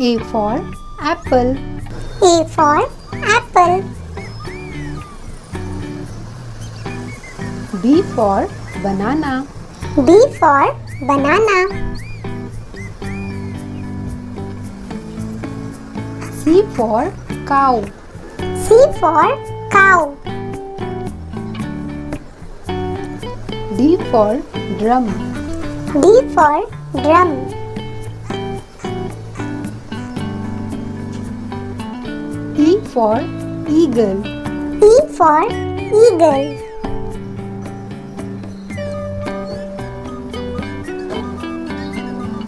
A for apple. A for apple. B for banana. B for banana. C for cow. C for cow. D for drum. D for drum. For eagle. E for eagle.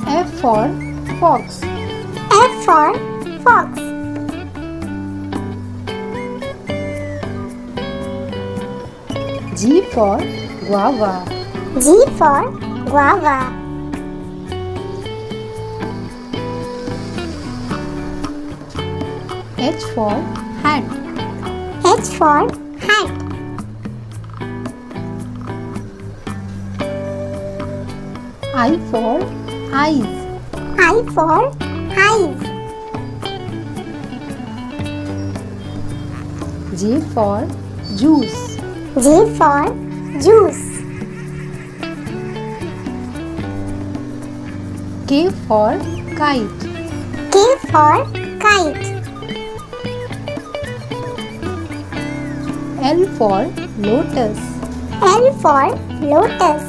F for fox. F for fox. G for guava. G for guava. H for hat. H for hat. I for eyes. I for eyes. J for juice. J for juice. K for kite. K for kite. L for lotus. L for lotus.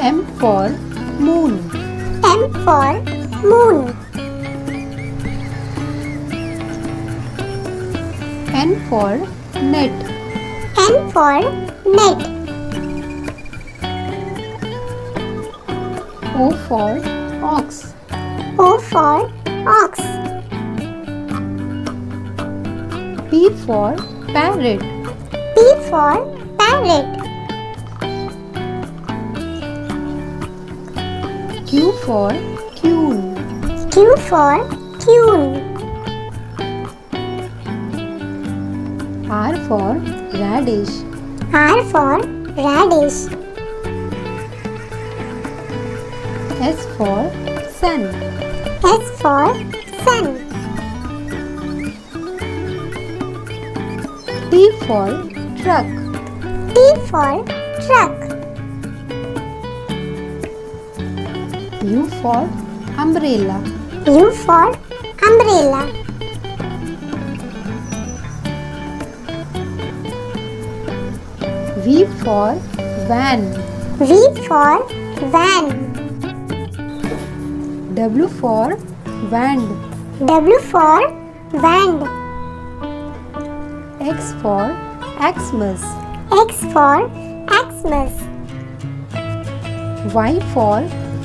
M for moon. M for moon. N for net. N for net. O for ox. O for ox. P for parrot. P for parrot. Q for queen. Q for queen. R for radish. R for radish. S for sun. S for sun. T for truck. T for truck. U for umbrella. U for umbrella. V for van. V for van. W for wand. W for wand. X for Xmas. X for Xmas. Y for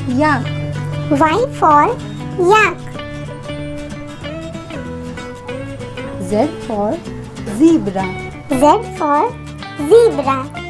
yak. Y for yak. Z for zebra. Z for zebra.